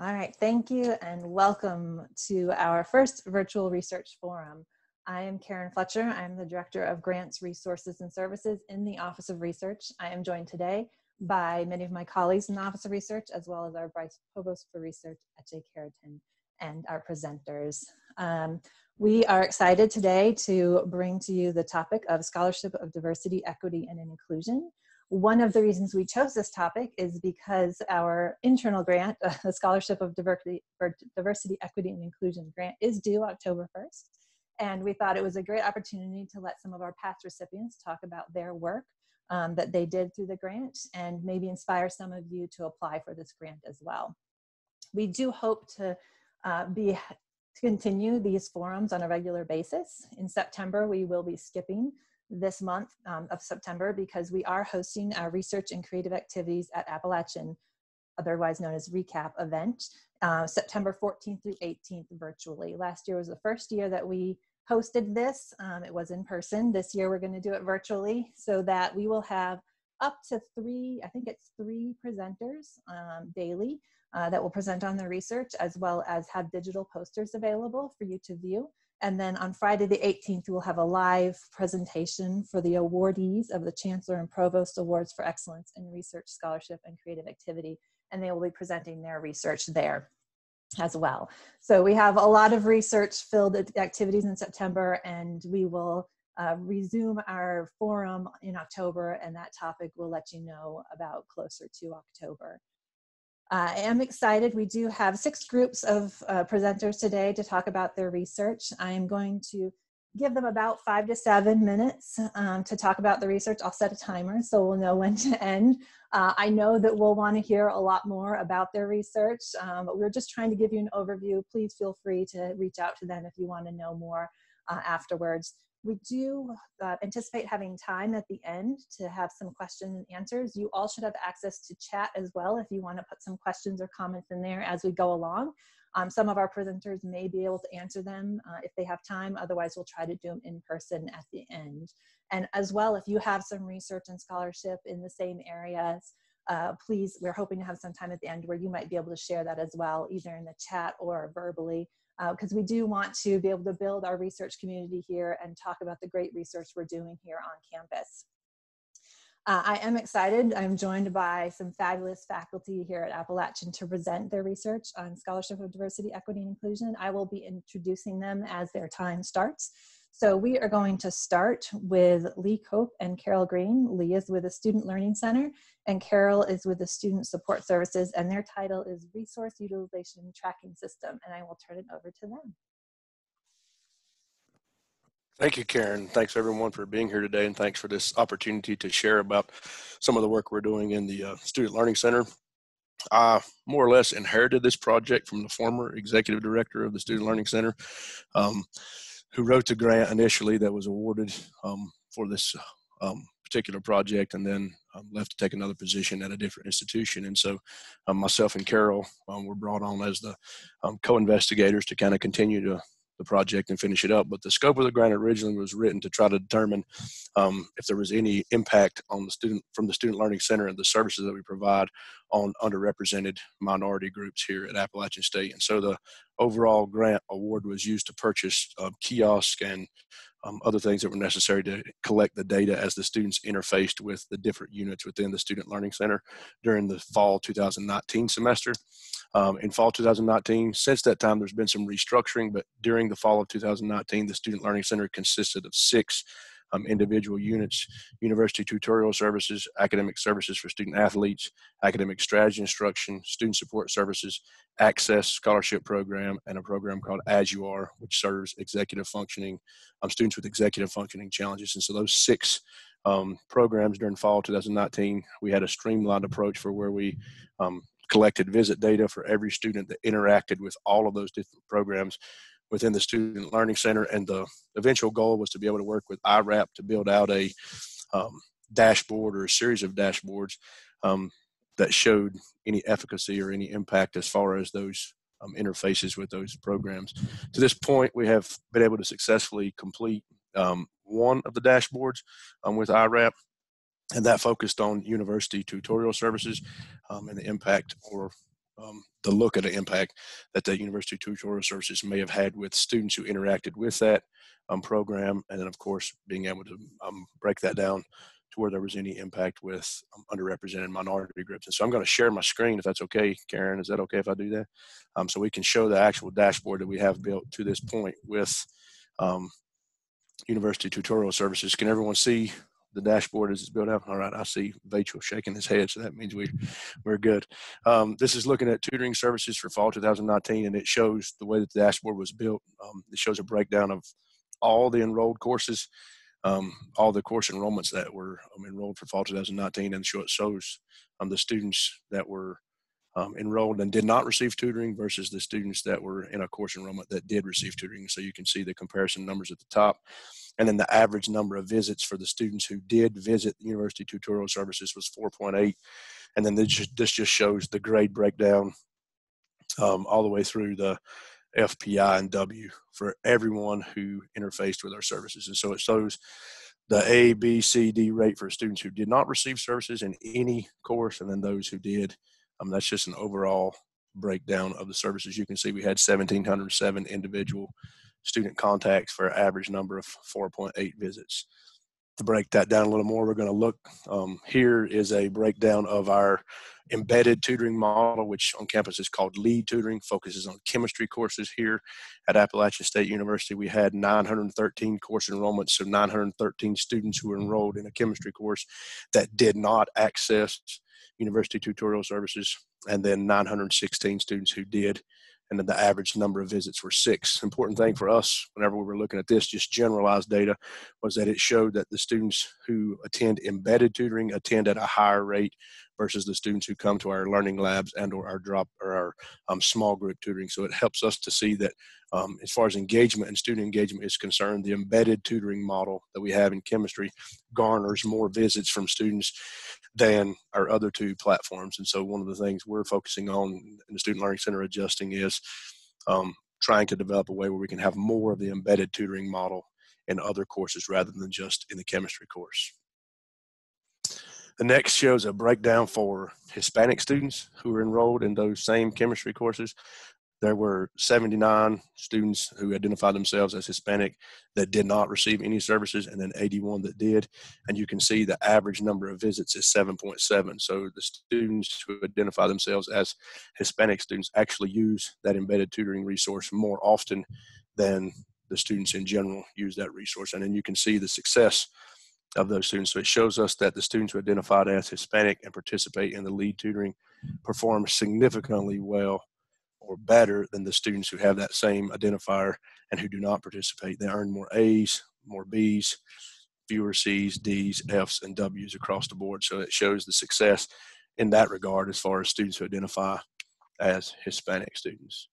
All right, thank you and welcome to our first virtual research forum. I am Karen Fletcher. I'm the Director of Grants, Resources, and Services in the Office of Research. I am joined today by many of my colleagues in the Office of Research, as well as our Vice Provost for Research, J. Carrington, and our presenters. Um, we are excited today to bring to you the topic of Scholarship of Diversity, Equity, and Inclusion. One of the reasons we chose this topic is because our internal grant, uh, the Scholarship of Diversity, Diversity, Equity, and Inclusion grant, is due October 1st. And we thought it was a great opportunity to let some of our past recipients talk about their work um, that they did through the grant and maybe inspire some of you to apply for this grant as well. We do hope to uh, be to continue these forums on a regular basis. In September, we will be skipping this month um, of September because we are hosting our research and creative activities at Appalachian, otherwise known as RECAP event, uh, September 14th through 18th virtually. Last year was the first year that we hosted this. Um, it was in person. This year we're going to do it virtually so that we will have up to three, I think it's three presenters um, daily uh, that will present on their research as well as have digital posters available for you to view. And then on Friday the 18th, we'll have a live presentation for the awardees of the Chancellor and Provost Awards for Excellence in Research, Scholarship, and Creative Activity. And they will be presenting their research there as well. So we have a lot of research filled activities in September and we will uh, resume our forum in October and that topic we'll let you know about closer to October. Uh, I am excited. We do have six groups of uh, presenters today to talk about their research. I am going to give them about five to seven minutes um, to talk about the research. I'll set a timer so we'll know when to end. Uh, I know that we'll want to hear a lot more about their research, um, but we're just trying to give you an overview. Please feel free to reach out to them if you want to know more uh, afterwards. We do uh, anticipate having time at the end to have some questions and answers. You all should have access to chat as well if you want to put some questions or comments in there as we go along. Um, some of our presenters may be able to answer them uh, if they have time. Otherwise, we'll try to do them in person at the end. And as well, if you have some research and scholarship in the same areas, uh, please, we're hoping to have some time at the end where you might be able to share that as well, either in the chat or verbally because uh, we do want to be able to build our research community here and talk about the great research we're doing here on campus. Uh, I am excited. I'm joined by some fabulous faculty here at Appalachian to present their research on scholarship of diversity, equity, and inclusion. I will be introducing them as their time starts. So we are going to start with Lee Cope and Carol Green. Lee is with the Student Learning Center and Carol is with the Student Support Services and their title is Resource Utilization Tracking System and I will turn it over to them. Thank you, Karen. Thanks everyone for being here today and thanks for this opportunity to share about some of the work we're doing in the uh, Student Learning Center. I more or less inherited this project from the former executive director of the Student Learning Center. Um, who wrote the grant initially that was awarded um, for this um, particular project and then um, left to take another position at a different institution. And so um, myself and Carol um, were brought on as the um, co-investigators to kind of continue to the project and finish it up. But the scope of the grant originally was written to try to determine um, if there was any impact on the student from the Student Learning Center and the services that we provide on underrepresented minority groups here at Appalachian State. And so the overall grant award was used to purchase uh, kiosks and um, other things that were necessary to collect the data as the students interfaced with the different units within the Student Learning Center during the fall 2019 semester um, in fall 2019. Since that time, there's been some restructuring, but during the fall of 2019, the Student Learning Center consisted of six um, individual units university tutorial services, academic services for student athletes, academic strategy instruction, student support services, access scholarship program, and a program called As You Are, which serves executive functioning, um, students with executive functioning challenges. And so those six um, programs during fall 2019, we had a streamlined approach for where we um, collected visit data for every student that interacted with all of those different programs within the Student Learning Center. And the eventual goal was to be able to work with IRAP to build out a um, dashboard or a series of dashboards um, that showed any efficacy or any impact as far as those um, interfaces with those programs. To this point, we have been able to successfully complete um, one of the dashboards um, with IRAP and that focused on university tutorial services um, and the impact or um, the look at the impact that the University Tutorial Services may have had with students who interacted with that um, program, and then of course being able to um, break that down to where there was any impact with um, underrepresented minority groups. And so I'm going to share my screen if that's okay, Karen. Is that okay if I do that? Um, so we can show the actual dashboard that we have built to this point with um, University Tutorial Services. Can everyone see the dashboard as it's built out? All right, I see Vachel shaking his head, so that means we, we're good. Um, this is looking at tutoring services for fall 2019, and it shows the way that the dashboard was built. Um, it shows a breakdown of all the enrolled courses um, all the course enrollments that were um, enrolled for fall 2019 and it shows um, the students that were um, enrolled and did not receive tutoring versus the students that were in a course enrollment that did receive tutoring. So you can see the comparison numbers at the top. And then the average number of visits for the students who did visit the University Tutorial Services was 4.8. And then this just, this just shows the grade breakdown um, all the way through the FPI and W for everyone who interfaced with our services. And so it shows the A, B, C, D rate for students who did not receive services in any course, and then those who did. Um, that's just an overall breakdown of the services. You can see we had 1,707 individual student contacts for an average number of 4.8 visits to break that down a little more, we're going to look um, here is a breakdown of our embedded tutoring model, which on campus is called lead tutoring, focuses on chemistry courses here at Appalachian State University. We had 913 course enrollments, so 913 students who were enrolled in a chemistry course that did not access university tutorial services, and then 916 students who did and the average number of visits were six. Important thing for us, whenever we were looking at this, just generalized data, was that it showed that the students who attend embedded tutoring attend at a higher rate versus the students who come to our learning labs and or our drop or our um, small group tutoring. So it helps us to see that um, as far as engagement and student engagement is concerned, the embedded tutoring model that we have in chemistry garners more visits from students than our other two platforms. And so one of the things we're focusing on in the Student Learning Center adjusting is um, trying to develop a way where we can have more of the embedded tutoring model in other courses rather than just in the chemistry course. The next shows a breakdown for Hispanic students who are enrolled in those same chemistry courses there were 79 students who identified themselves as Hispanic that did not receive any services, and then 81 that did. And you can see the average number of visits is 7.7. So the students who identify themselves as Hispanic students actually use that embedded tutoring resource more often than the students in general use that resource. And then you can see the success of those students. So it shows us that the students who identified as Hispanic and participate in the lead tutoring perform significantly well or better than the students who have that same identifier and who do not participate. They earn more A's, more B's, fewer C's, D's, F's, and W's across the board. So it shows the success in that regard as far as students who identify as Hispanic students.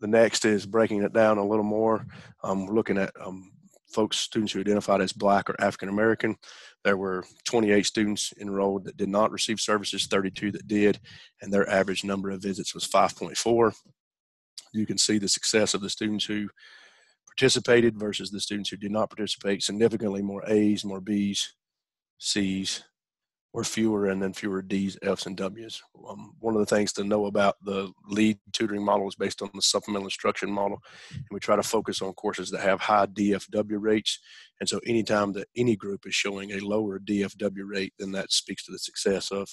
The next is breaking it down a little more. Um, we're looking at um, folks, students who identified as Black or African American. There were 28 students enrolled that did not receive services, 32 that did, and their average number of visits was 5.4. You can see the success of the students who participated versus the students who did not participate. Significantly more A's, more B's, C's, or fewer and then fewer D's, F's, and W's. Um, one of the things to know about the lead tutoring model is based on the supplemental instruction model. And we try to focus on courses that have high DFW rates. And so anytime that any group is showing a lower DFW rate, then that speaks to the success of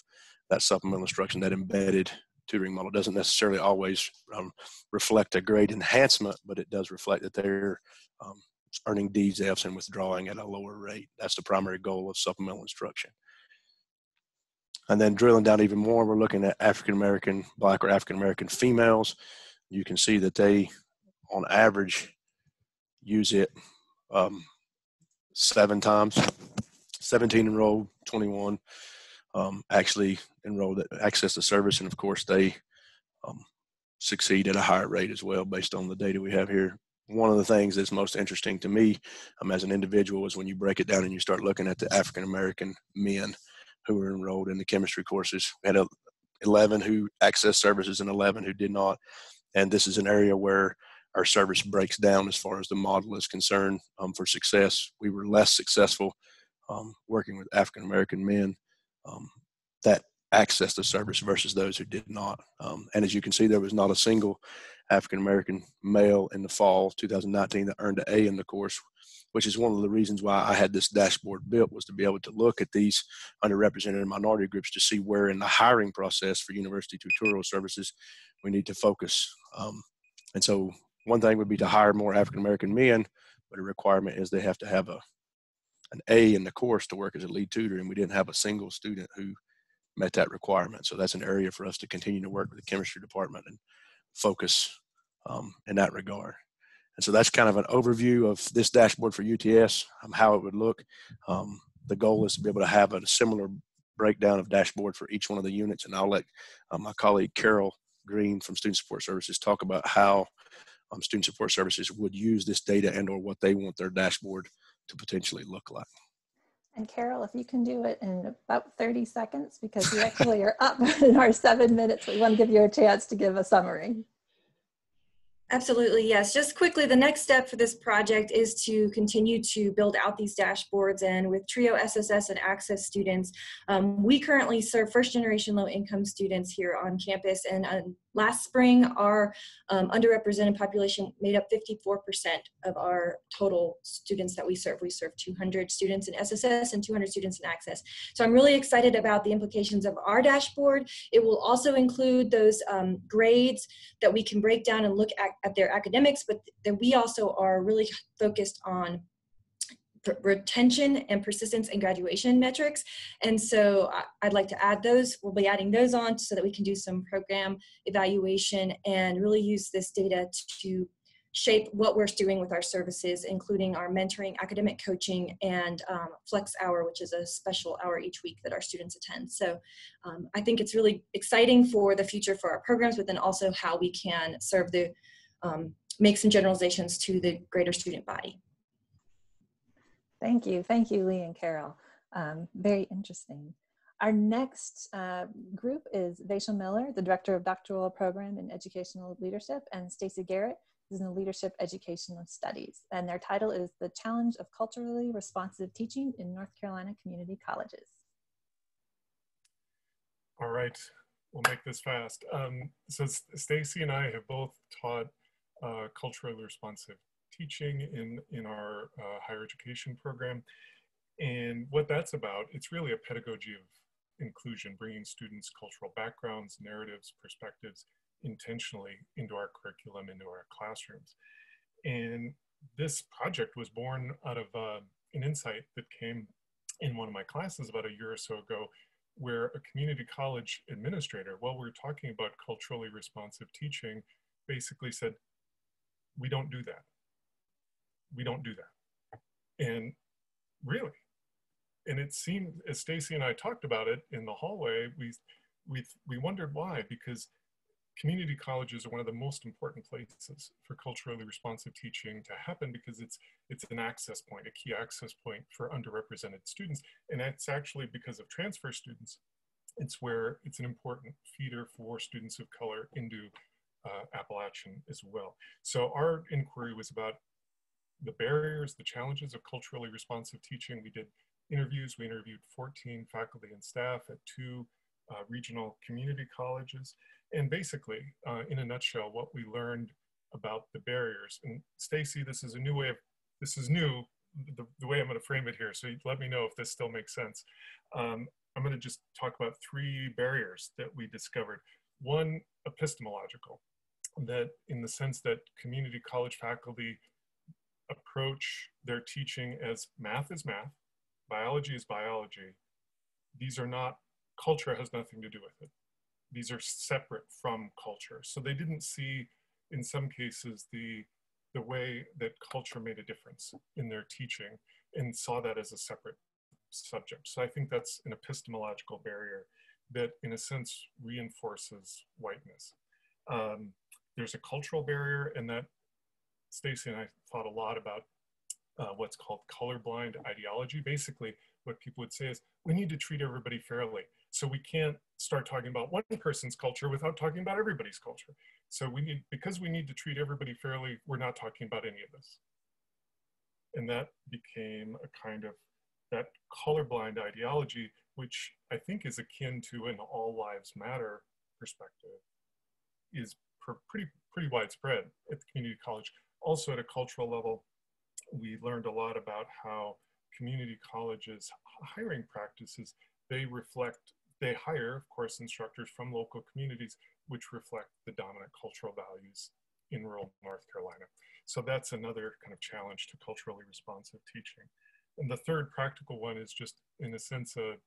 that supplemental instruction, that embedded tutoring model. doesn't necessarily always um, reflect a grade enhancement, but it does reflect that they're um, earning D's, F's, and withdrawing at a lower rate. That's the primary goal of supplemental instruction. And then drilling down even more, we're looking at African American, Black or African American females. You can see that they, on average, use it um, seven times. 17 enrolled, 21 um, actually enrolled access the service, and of course they um, succeed at a higher rate as well based on the data we have here. One of the things that's most interesting to me um, as an individual is when you break it down and you start looking at the African American men who were enrolled in the chemistry courses. We had 11 who accessed services and 11 who did not. And this is an area where our service breaks down as far as the model is concerned um, for success. We were less successful um, working with African American men. Um, that accessed the service versus those who did not. Um, and as you can see, there was not a single African American male in the fall 2019 that earned an A in the course, which is one of the reasons why I had this dashboard built was to be able to look at these underrepresented minority groups to see where in the hiring process for university tutorial services we need to focus. Um, and so one thing would be to hire more African American men, but a requirement is they have to have a an A in the course to work as a lead tutor, and we didn't have a single student who met that requirement. So that's an area for us to continue to work with the chemistry department and focus um, in that regard. And so that's kind of an overview of this dashboard for UTS, um, how it would look. Um, the goal is to be able to have a similar breakdown of dashboard for each one of the units. And I'll let uh, my colleague Carol Green from Student Support Services talk about how um, Student Support Services would use this data and or what they want their dashboard to potentially look like. And Carol, if you can do it in about 30 seconds, because we actually are up in our seven minutes, we want to give you a chance to give a summary. Absolutely, yes. Just quickly, the next step for this project is to continue to build out these dashboards. And with TRIO SSS and Access students, um, we currently serve first generation low income students here on campus. And um, last spring, our um, underrepresented population made up 54% of our total students that we serve. We serve 200 students in SSS and 200 students in Access. So I'm really excited about the implications of our dashboard. It will also include those um, grades that we can break down and look at at their academics, but that we also are really focused on retention and persistence and graduation metrics. And so I'd like to add those. We'll be adding those on so that we can do some program evaluation and really use this data to shape what we're doing with our services, including our mentoring, academic coaching, and um, flex hour, which is a special hour each week that our students attend. So um, I think it's really exciting for the future for our programs, but then also how we can serve the um, make some generalizations to the greater student body. Thank you. Thank you, Lee and Carol. Um, very interesting. Our next uh, group is Vachel Miller, the Director of Doctoral Program in Educational Leadership, and Stacy Garrett is in the Leadership Educational Studies. And their title is The Challenge of Culturally Responsive Teaching in North Carolina Community Colleges. All right, we'll make this fast. Um, so Stacy and I have both taught uh, culturally responsive teaching in, in our uh, higher education program. And what that's about, it's really a pedagogy of inclusion, bringing students' cultural backgrounds, narratives, perspectives intentionally into our curriculum, into our classrooms. And this project was born out of uh, an insight that came in one of my classes about a year or so ago, where a community college administrator, while we are talking about culturally responsive teaching, basically said, we don't do that. We don't do that. And really, and it seemed as Stacy and I talked about it in the hallway, we we we wondered why because community colleges are one of the most important places for culturally responsive teaching to happen because it's it's an access point, a key access point for underrepresented students, and that's actually because of transfer students. It's where it's an important feeder for students of color into uh, Appalachian as well. So our inquiry was about the barriers, the challenges of culturally responsive teaching. We did interviews. We interviewed 14 faculty and staff at two uh, regional community colleges. And basically, uh, in a nutshell, what we learned about the barriers. And Stacy, this is a new way of, this is new, the, the way I'm gonna frame it here. So let me know if this still makes sense. Um, I'm gonna just talk about three barriers that we discovered. One, epistemological that in the sense that community college faculty approach their teaching as math is math, biology is biology. These are not, culture has nothing to do with it. These are separate from culture. So they didn't see, in some cases, the, the way that culture made a difference in their teaching and saw that as a separate subject. So I think that's an epistemological barrier that, in a sense, reinforces whiteness. Um, there's a cultural barrier and that Stacy and I thought a lot about uh, what's called colorblind ideology. Basically, what people would say is we need to treat everybody fairly. So we can't start talking about one person's culture without talking about everybody's culture. So we need, because we need to treat everybody fairly, we're not talking about any of this. And that became a kind of, that colorblind ideology which I think is akin to an all lives matter perspective, is pretty, pretty widespread at the community college. Also at a cultural level, we learned a lot about how community colleges hiring practices, they reflect, they hire, of course, instructors from local communities, which reflect the dominant cultural values in rural North Carolina. So that's another kind of challenge to culturally responsive teaching. And the third practical one is just in a sense of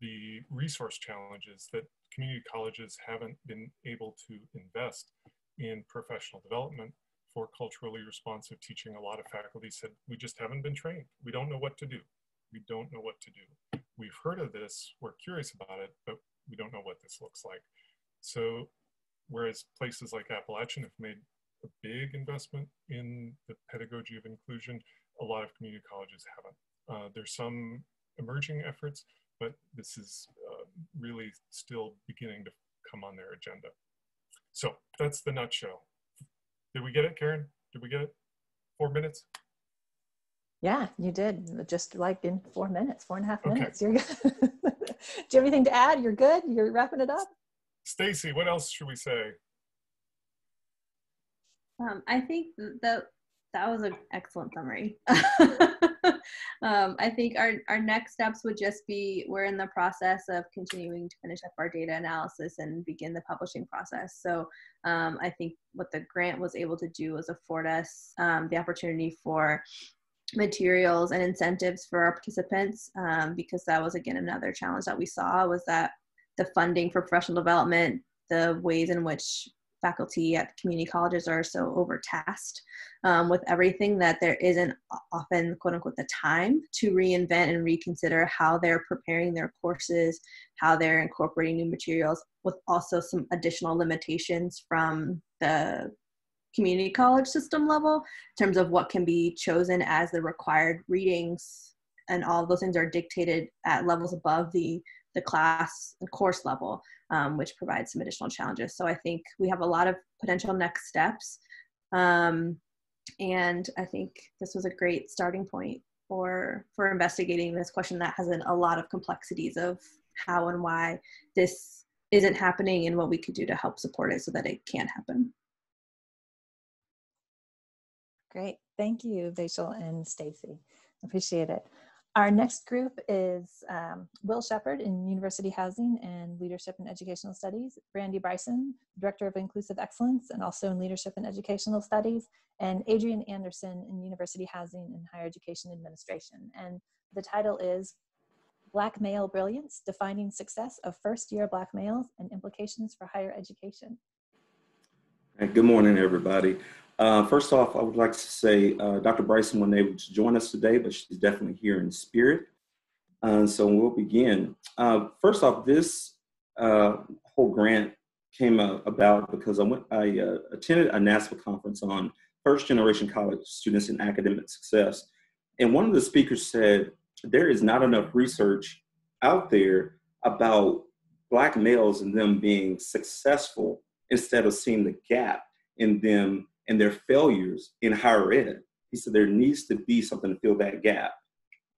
the resource challenges that community colleges haven't been able to invest in professional development for culturally responsive teaching. A lot of faculty said, we just haven't been trained. We don't know what to do. We don't know what to do. We've heard of this, we're curious about it, but we don't know what this looks like. So whereas places like Appalachian have made a big investment in the pedagogy of inclusion, a lot of community colleges haven't. Uh, there's some emerging efforts, but this is uh, really still beginning to come on their agenda. So that's the nutshell. Did we get it, Karen? Did we get it? Four minutes? Yeah, you did. Just like in four minutes, four and a half minutes. Okay. You're good. Do you have anything to add? You're good? You're wrapping it up? Stacy, what else should we say? Um, I think that that was an excellent summary. um, I think our, our next steps would just be we're in the process of continuing to finish up our data analysis and begin the publishing process. So um, I think what the grant was able to do was afford us um, the opportunity for materials and incentives for our participants um, because that was again another challenge that we saw was that the funding for professional development the ways in which faculty at community colleges are so overtasked um, with everything that there isn't often quote unquote the time to reinvent and reconsider how they're preparing their courses how they're incorporating new materials with also some additional limitations from the community college system level in terms of what can be chosen as the required readings. And all those things are dictated at levels above the the class and course level um, which provides some additional challenges. So I think we have a lot of potential next steps. Um, and I think this was a great starting point for, for investigating this question that has an, a lot of complexities of how and why this isn't happening and what we could do to help support it so that it can happen. Great. Thank you, Vachel and Stacy. Appreciate it. Our next group is um, Will Shepard in University Housing and Leadership and Educational Studies, Brandy Bryson, Director of Inclusive Excellence and also in Leadership and Educational Studies, and Adrian Anderson in University Housing and Higher Education Administration. And the title is Black Male Brilliance, Defining Success of First Year Black Males and Implications for Higher Education. Good morning, everybody. Uh, first off, I would like to say uh, Dr. Bryson wasn't able to join us today, but she's definitely here in spirit. Uh, so we'll begin. Uh, first off, this uh, whole grant came about because I went. I uh, attended a NASPA conference on first generation college students and academic success, and one of the speakers said there is not enough research out there about black males and them being successful instead of seeing the gap in them and their failures in higher ed. He said there needs to be something to fill that gap.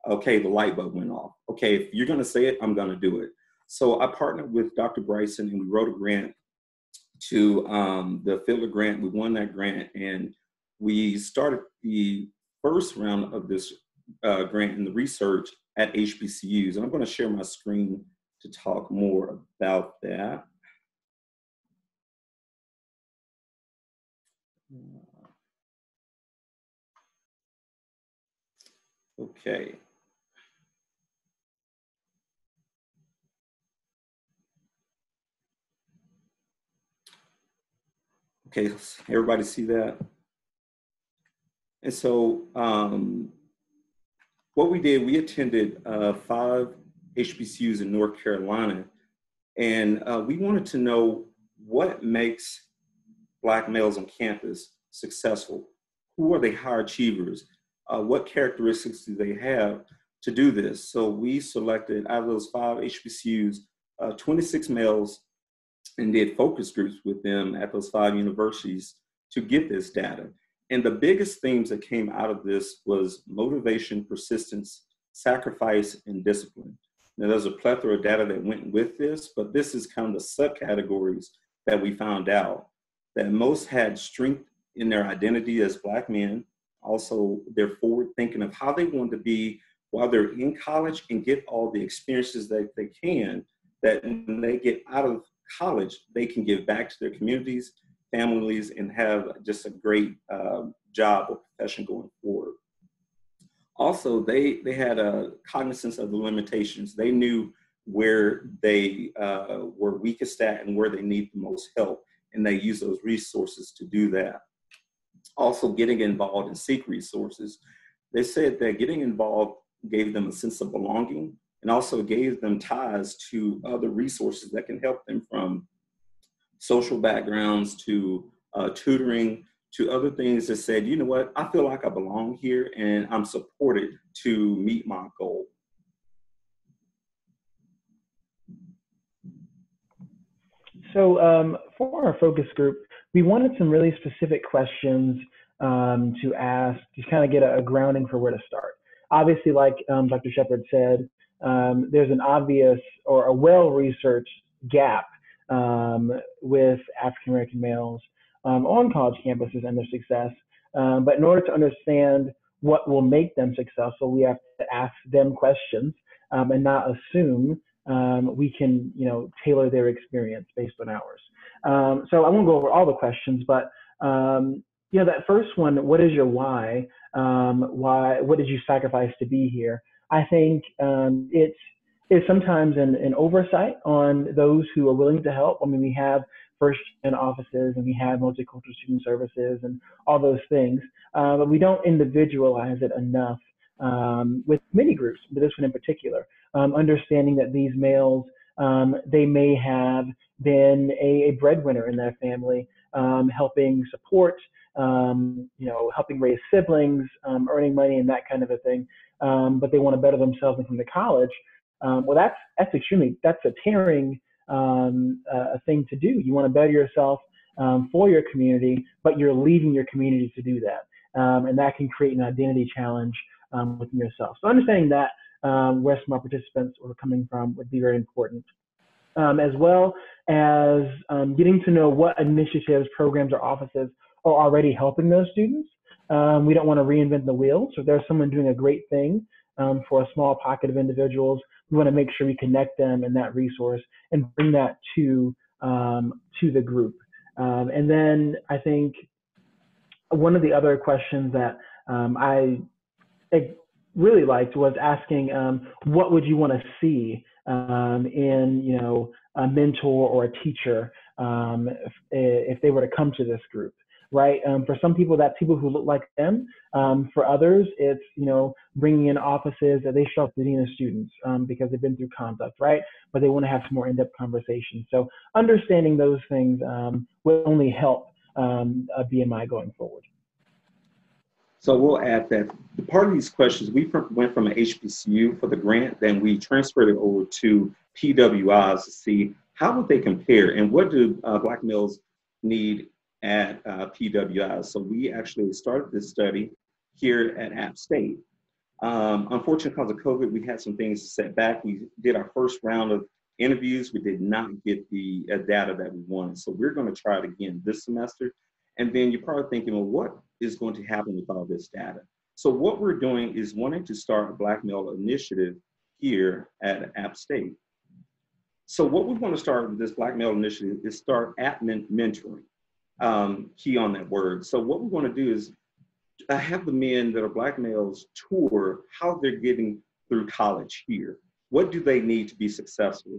Okay, the light bulb went off. Okay, if you're gonna say it, I'm gonna do it. So I partnered with Dr. Bryson and we wrote a grant to um, the Fiddler grant. We won that grant and we started the first round of this uh, grant in the research at HBCUs. And I'm gonna share my screen to talk more about that. Okay. Okay, everybody see that? And so um, what we did, we attended uh, five HBCUs in North Carolina, and uh, we wanted to know what makes Black males on campus successful? Who are they high achievers? Uh, what characteristics do they have to do this? So we selected out of those five HBCUs, uh, 26 males and did focus groups with them at those five universities to get this data. And the biggest themes that came out of this was motivation, persistence, sacrifice, and discipline. Now, there's a plethora of data that went with this, but this is kind of the subcategories that we found out that most had strength in their identity as Black men. Also, they're forward thinking of how they want to be while they're in college and get all the experiences that they can, that when they get out of college, they can give back to their communities, families, and have just a great uh, job or profession going forward. Also, they, they had a cognizance of the limitations. They knew where they uh, were weakest at and where they need the most help, and they use those resources to do that. Also, getting involved and seek resources. They said that getting involved gave them a sense of belonging and also gave them ties to other resources that can help them from social backgrounds to uh, tutoring to other things that said, you know what, I feel like I belong here and I'm supported to meet my goal. So um, for our focus group, we wanted some really specific questions um, to ask to kind of get a, a, grounding for where to start. Obviously, like um, Dr. Shepard said, um, there's an obvious or a well-researched gap um, with African American males um, on college campuses and their success. Um, but in order to understand what will make them successful, we have to ask them questions and not assume um, we can, you know, tailor their experience based on ours. Um, so I won't go over all the questions, but um, you know, that first one, what is your why? why? What did you sacrifice to be here? I think it's is sometimes an, an oversight on those who are willing to help. I mean, we have first gen offices and we have multicultural student services and all those things, uh, but we don't individualize it enough um, with many groups, but this one in particular, um, understanding that these males, um, they may have been a, a breadwinner in their family, um, helping support, um, you know, helping raise siblings, um, earning money and that kind of a thing, but they want to better themselves and come to college. well, that's that's extremely that's a tearing um, a thing to do. You want to better yourself um, for your community, but you're leaving your community to do that. Um, and that can create an identity challenge um, within yourself. So understanding that um, where our participants were coming from would be very important. Um, as well as getting to know what initiatives, programs, or offices are already helping those students. we don't want to reinvent the wheel. So if there's someone doing a great thing for a small pocket of individuals, we want to make sure we connect them and that resource and bring that to um, to the group. Um, and then I think one of the other questions that um, I really liked was asking, um, what would you want to see um, in you know a mentor or a teacher um, if, if they were to come to this group? right? Um, for some people, that's people who look like them. Um, for others, it's you know bringing in offices that they show up to dean of students um, because they've been through conduct, right? But they want to have some more in-depth conversations. So understanding those things will only help um, BMI going forward. So we'll add that the part of these questions, we went from an HBCU for the grant, then we transferred it over to PWIs to see how would they compare and what do uh, black males need at uh, PWI. So we actually started this study here at App State. Um, unfortunately, because of COVID, we had some things to set back. We did our first round of interviews. We did not get the uh, data that we wanted. So we're going to try it again this semester. And then you're probably thinking, well, what is going to happen with all this data? So what we're doing is wanting to start a Black Male Initiative here at App State. So what we want to start with this Black Male Initiative is start app mentoring um, key on that word. So what we want to do is have the men that are black males tour how they're getting through college here. What do they need to be successful?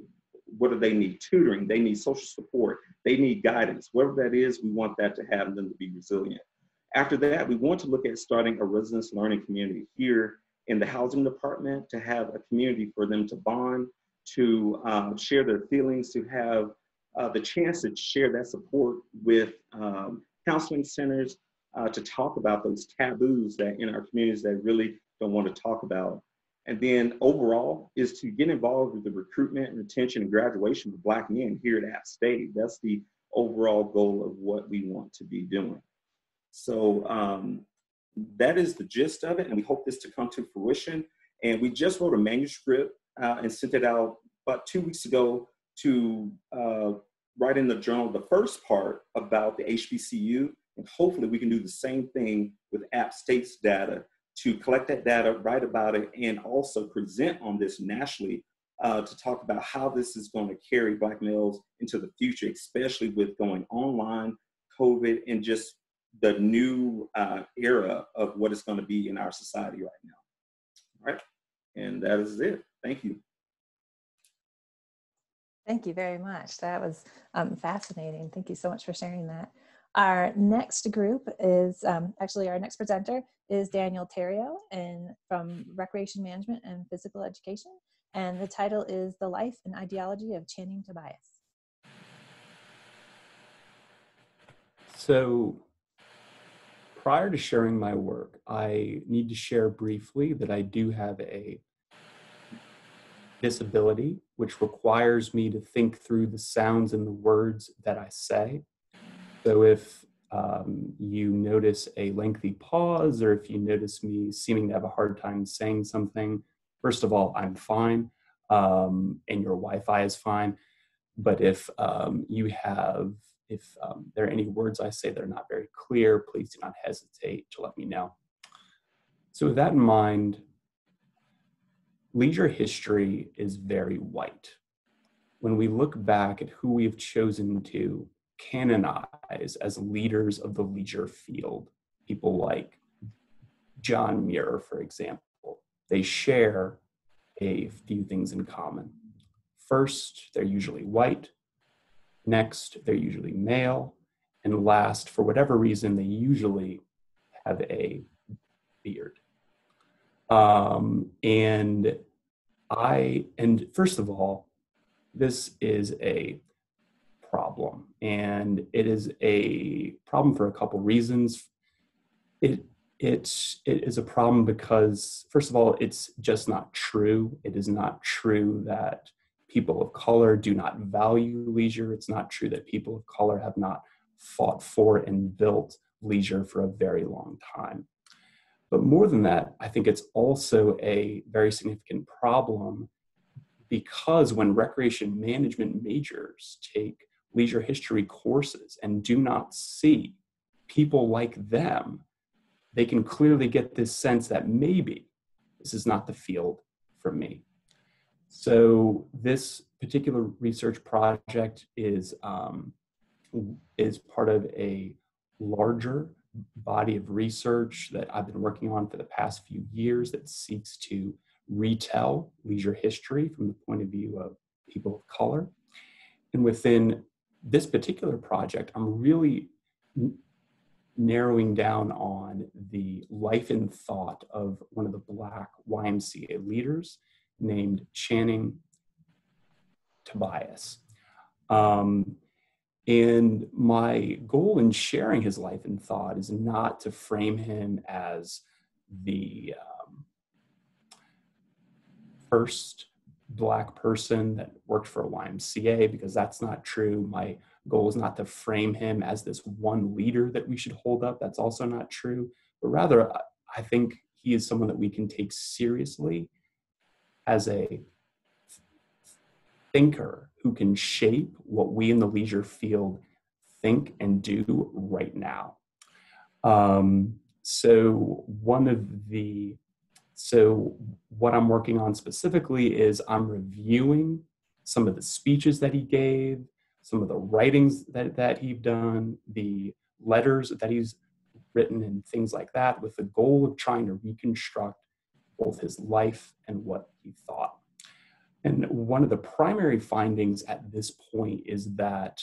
What do they need? Tutoring. They need social support. They need guidance. Whatever that is, we want that to have them to be resilient. After that, we want to look at starting a residence learning community here in the housing department to have a community for them to bond, to um, share their feelings, to have uh, the chance to share that support with um, counseling centers uh, to talk about those taboos that in our communities that really don't want to talk about. And then overall is to get involved with the recruitment and retention and graduation of Black men here at App State. That's the overall goal of what we want to be doing. So um, that is the gist of it, and we hope this to come to fruition. And we just wrote a manuscript uh, and sent it out about two weeks ago to uh, write in the journal the first part about the HBCU, and hopefully we can do the same thing with App States data to collect that data, write about it, and also present on this nationally uh, to talk about how this is going to carry Black males into the future, especially with going online, COVID, and just the new uh, era of what is going to be in our society right now. All right, and that is it. Thank you. Thank you very much. That was um, fascinating. Thank you so much for sharing that. Our next group is um, actually our next presenter is Daniel Theriault and from Recreation Management and Physical Education. And the title is The Life and Ideology of Channing Tobias. So prior to sharing my work, I need to share briefly that I do have a disability, which requires me to think through the sounds and the words that I say. So if um, you notice a lengthy pause, or if you notice me seeming to have a hard time saying something, first of all, I'm fine, um, and your Wi-Fi is fine. But if um, you have, if um, there are any words I say that are not very clear, please do not hesitate to let me know. So with that in mind, leisure history is very white. When we look back at who we've chosen to canonize as leaders of the leisure field, people like John Muir, for example, they share a few things in common. First, they're usually white. Next, they're usually male. And last, for whatever reason, they usually have a beard. Um, and I, and first of all, this is a problem. And it is a problem for a couple reasons. It, it, it is a problem because, first of all, it's just not true. It is not true that people of color do not value leisure. It's not true that people of color have not fought for and built leisure for a very long time. But more than that, I think it's also a very significant problem because when recreation management majors take leisure history courses and do not see people like them, they can clearly get this sense that maybe this is not the field for me. So this particular research project is um, is part of a larger body of research that I've been working on for the past few years that seeks to retell leisure history from the point of view of people of color. And within this particular project, I'm really n- narrowing down on the life and thought of one of the Black YMCA leaders named Channing Tobias. Um, and my goal in sharing his life and thought is not to frame him as the um, first black person that worked for a YMCA because that's not true. My goal is not to frame him as this one leader that we should hold up. That's also not true. But rather, I think he is someone that we can take seriously as a thinker who can shape what we in the leisure field think and do right now. Um, so one of the so what I'm working on specifically is I'm reviewing some of the speeches that he gave, some of the writings that, that he's done, the letters that he's written and things like that with the goal of trying to reconstruct both his life and what he thought. And one of the primary findings at this point is that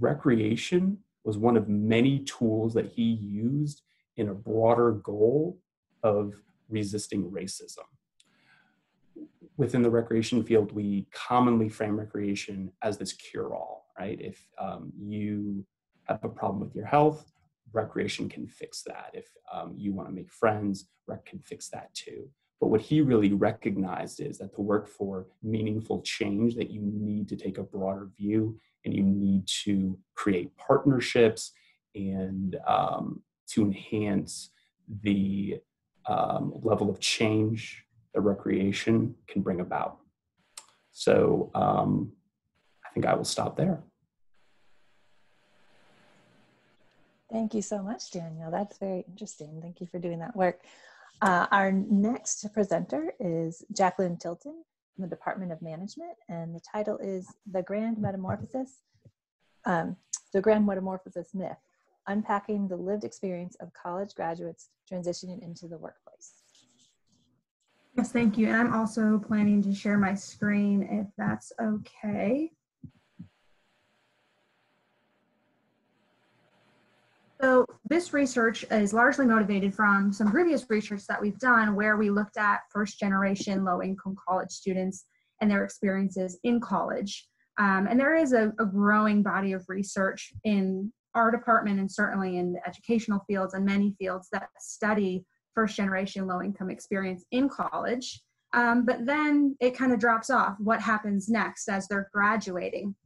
recreation was one of many tools that he used in a broader goal of resisting racism. Within the recreation field, we commonly frame recreation as this cure all, right? If um, you have a problem with your health, recreation can fix that. If um, you want to make friends, rec can fix that too. But what he really recognized is that to work for meaningful change, that you need to take a broader view and you need to create partnerships and um, to enhance the um, level of change that recreation can bring about. So um, I think I will stop there. Thank you so much, Daniel. That's very interesting. Thank you for doing that work. Uh, our next presenter is Jacqueline Tilton from the Department of Management, and the title is The Grand Metamorphosis, um, The Grand Metamorphosis Myth, Unpacking the Lived Experience of College Graduates Transitioning into the Workplace. Yes, thank you. And I'm also planning to share my screen if that's okay. So this research is largely motivated from some previous research that we've done where we looked at first generation low income college students and their experiences in college. Um, and there is a, a, growing body of research in our department and certainly in the educational fields and many fields that study first generation low income experience in college. Um, but then it kind of drops off. What happens next as they're graduating?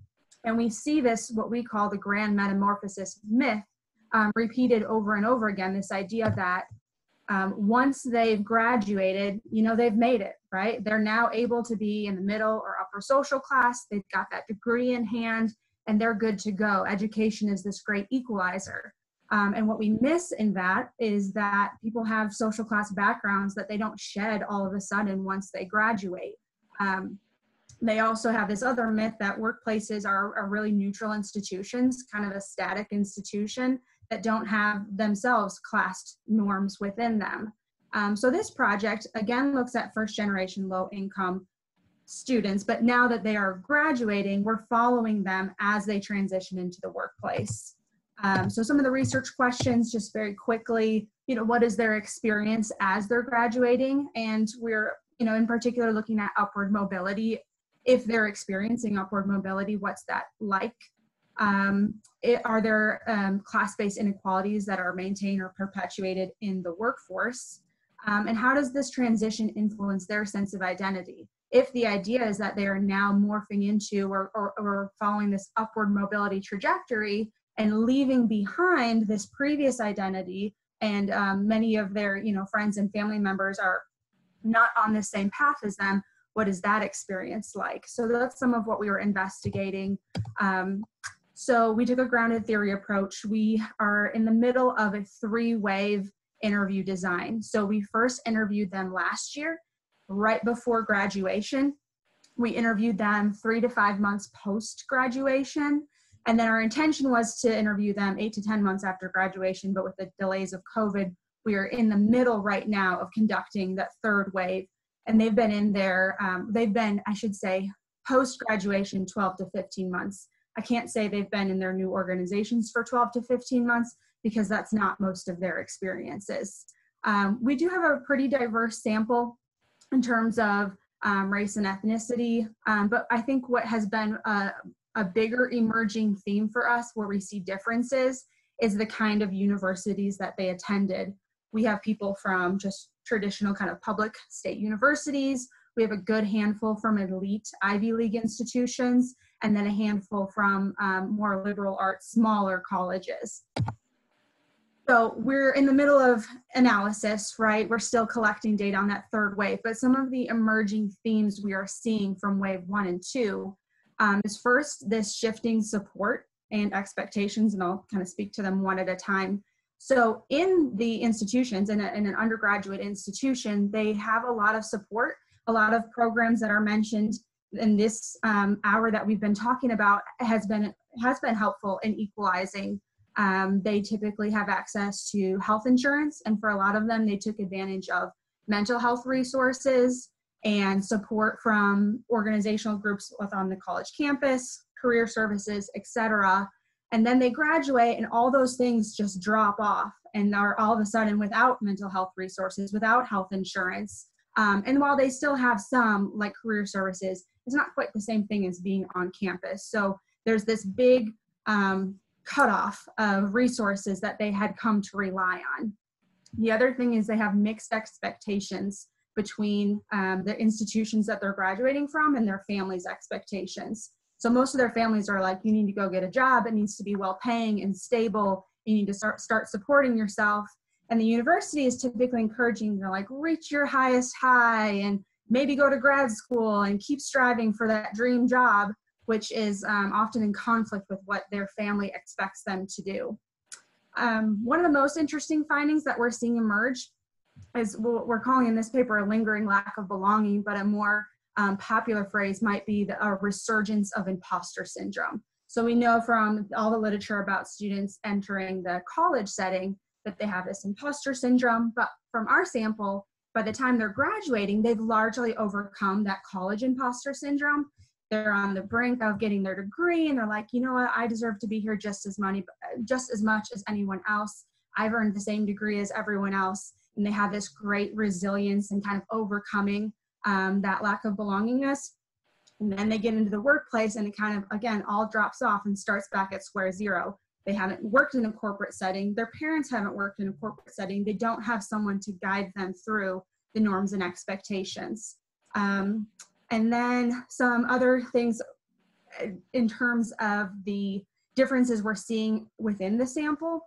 And we see this, what we call the grand metamorphosis myth, um, repeated over and over again this idea that um, once they've graduated, you know, they've made it, right? They're now able to be in the middle or upper social class. They've got that degree in hand and they're good to go. Education is this great equalizer. Um, and what we miss in that is that people have social class backgrounds that they don't shed all of a sudden once they graduate. Um, they also have this other myth that workplaces are, are really neutral institutions, kind of a static institution that don't have themselves classed norms within them. Um, so this project again looks at first generation low income students, but now that they are graduating, we're following them as they transition into the workplace. Um, so some of the research questions, just very quickly, you know, what is their experience as they're graduating? And we're, you know, in particular looking at upward mobility. If they're experiencing upward mobility, what's that like? Um, it, are there um, class-based inequalities that are maintained or perpetuated in the workforce? Um, and how does this transition influence their sense of identity? If the idea is that they are now morphing into or, or, or following this upward mobility trajectory and leaving behind this previous identity, and um, many of their you know friends and family members are not on the same path as them, what is that experience like? So that's some of what we were investigating. Um, so we took a grounded theory approach. We are in the middle of a three wave interview design. So we first interviewed them last year, right before graduation. We interviewed them three to five months post graduation. And then our intention was to interview them eight to 10 months after graduation, but with the delays of COVID, we are in the middle right now of conducting that third wave. And they've been in there, um, they've been, I should say, post graduation 12 to 15 months. I can't say they've been in their new organizations for 12 to 15 months because that's not most of their experiences. Um, we do have a pretty diverse sample in terms of um, race and ethnicity, um, but I think what has been a, a bigger emerging theme for us where we see differences is the kind of universities that they attended. We have people from just traditional kind of public state universities. We have a good handful from elite Ivy League institutions, and then a handful from um, more liberal arts, smaller colleges. So we're in the middle of analysis, right? We're still collecting data on that third wave, but some of the emerging themes we are seeing from wave one and two um, is first this shifting support and expectations, and I'll kind of speak to them one at a time. So in the institutions, in, a, in an undergraduate institution, they have a lot of support, a lot of programs that are mentioned in this um, hour that we've been talking about has been has been helpful in equalizing. Um, they typically have access to health insurance, and for a lot of them, they took advantage of mental health resources and support from organizational groups on the college campus, career services, etc. And then they graduate, and all those things just drop off and are all of a sudden without mental health resources, without health insurance. Um, and while they still have some, like career services, it's not quite the same thing as being on campus. So there's this big um, cutoff of resources that they had come to rely on. The other thing is they have mixed expectations between um, the institutions that they're graduating from and their families' expectations. So most of their families are like, you need to go get a job. It needs to be well paying and stable. You need to start start supporting yourself. And the university is typically encouraging to like reach your highest high and maybe go to grad school and keep striving for that dream job, which is um, often in conflict with what their family expects them to do. Um, one of the most interesting findings that we're seeing emerge is what we're calling in this paper a lingering lack of belonging, but a more um, popular phrase might be the a resurgence of imposter syndrome. So we know from all the literature about students entering the college setting that they have this imposter syndrome, but from our sample, by the time they're graduating, they've largely overcome that college imposter syndrome. They're on the brink of getting their degree and they're like, you know what, I deserve to be here just as money, just as much as anyone else. I've earned the same degree as everyone else. And they have this great resilience and kind of overcoming um, that lack of belongingness. And then they get into the workplace and it kind of, again, all drops off and starts back at square zero. They haven't worked in a corporate setting. Their parents haven't worked in a corporate setting. They don't have someone to guide them through the norms and expectations. Um, and then some other things uh, in terms of the differences we're seeing within the sample.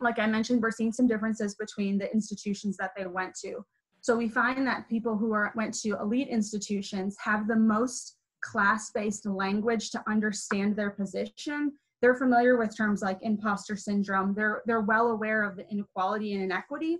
Like I mentioned, we're seeing some differences between the institutions that they went to. So we find that people who are went to elite institutions have the most class-based language to understand their position. They're familiar with terms like imposter syndrome. They're they're well aware of the inequality and inequity.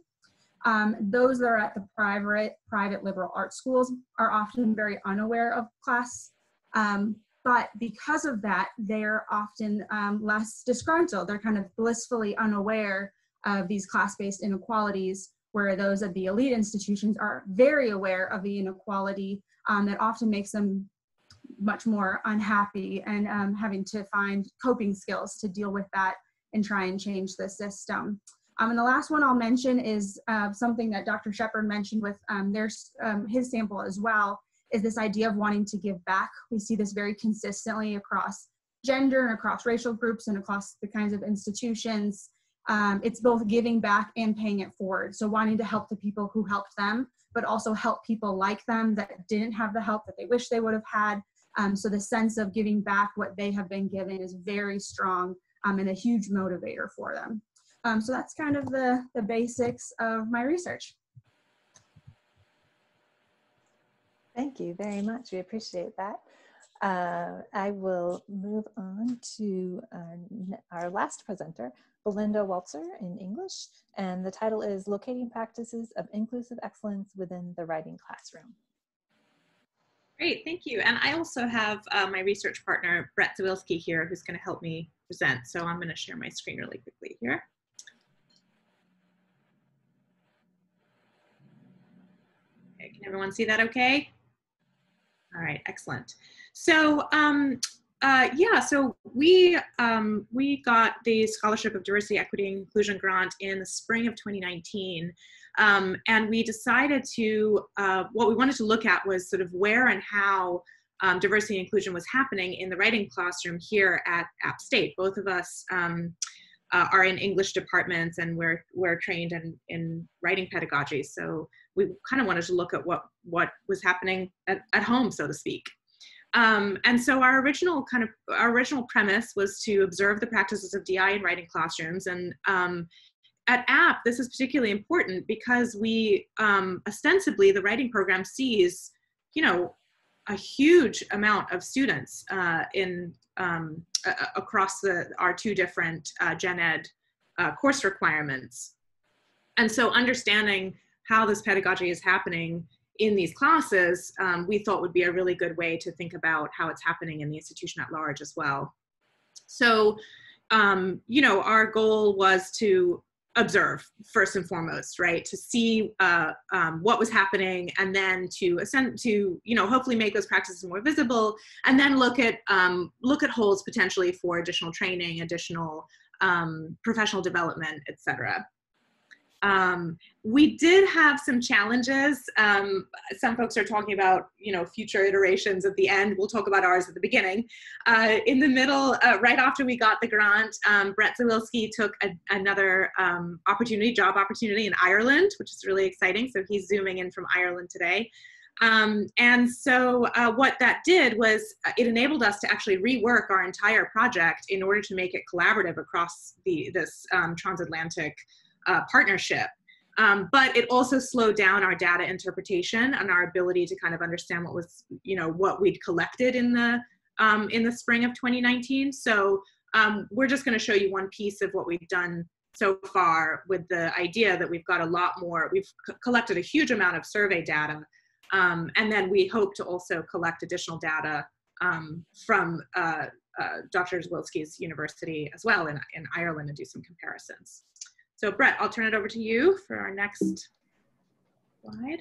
Um, those that are at the private private liberal arts schools are often very unaware of class. Um, but because of that, they're often um, less disgruntled. They're kind of blissfully unaware of these class-based inequalities where those of the elite institutions are very aware of the inequality um, that often makes them much more unhappy and um, having to find coping skills to deal with that and try and change the system. Um, and the last one I'll mention is uh, something that Dr. Shepard mentioned with um, there's um, his sample as well, is this idea of wanting to give back. We see this very consistently across gender and across racial groups and across the kinds of institutions um, it's both giving back and paying it forward. So wanting to help the people who helped them, but also help people like them that didn't have the help that they wish they would have had. Um, so the sense of giving back what they have been given is very strong um, and a huge motivator for them. Um, so that's kind of the, the basics of my research. Thank you very much. We appreciate that. Uh, I will move on to our, our last presenter, Belinda Walzer in English, and the title is Locating Practices of Inclusive Excellence Within the Writing Classroom. Great, thank you. And I also have uh, my research partner, Brett Zawilski here, who's gonna help me present. So I'm gonna share my screen really quickly here. Okay, can everyone see that okay? All right, excellent. So um, uh, yeah, so we um, we got the Scholarship of Diversity, Equity, and Inclusion grant in the spring of 2019, um, and we decided to uh, what we wanted to look at was sort of where and how um, diversity and inclusion was happening in the writing classroom here at App State. Both of us um, uh, are in English departments, and we're we're trained in in writing pedagogy. So we kind of wanted to look at what what was happening at, at home, so to speak. Um, and so our original kind of our original premise was to observe the practices of DI in writing classrooms. And um, at App, this is particularly important because we um, ostensibly the writing program sees, you know, a huge amount of students uh, in um, across the our two different uh, gen ed uh, course requirements. And so understanding how this pedagogy is happening in these classes, um, we thought would be a really good way to think about how it's happening in the institution at large as well. So, um, you know, our goal was to observe first and foremost, right? To see uh, um, what was happening, and then to ascend to, you know, hopefully make those practices more visible, and then look at um, look at holes potentially for additional training, additional um, professional development, etc. Um, we did have some challenges. Um, some folks are talking about, you know, future iterations at the end. We'll talk about ours at the beginning. Uh, in the middle, uh, right after we got the grant, um, Brett Zawilski took a, another um, opportunity, job opportunity in Ireland, which is really exciting. So he's zooming in from Ireland today. Um, and so uh, what that did was uh, it enabled us to actually rework our entire project in order to make it collaborative across the, this um, transatlantic uh, partnership. Um, but it also slowed down our data interpretation and our ability to kind of understand what was, you know, what we'd collected in the um, in the spring of 2019. So um, we're just going to show you one piece of what we've done so far with the idea that we've got a lot more. We've collected a huge amount of survey data, um, and then we hope to also collect additional data um, from uh, uh, Dr. Zawilski's university as well in, in Ireland and do some comparisons. So Brett, I'll turn it over to you for our next slide.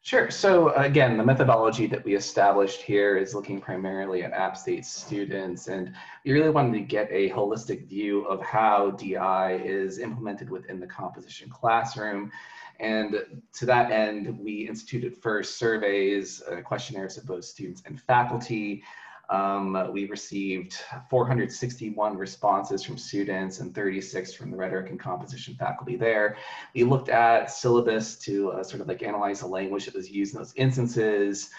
Sure. So again, the methodology that we established here is looking primarily at App State students, and we really wanted to get a holistic view of how DI is implemented within the composition classroom. And to that end, we instituted first surveys, uh, questionnaires of both students and faculty, um, we received 461 responses from students and 36 from the rhetoric and composition faculty there. We looked at syllabus to uh, sort of like analyze the language that was used in those instances,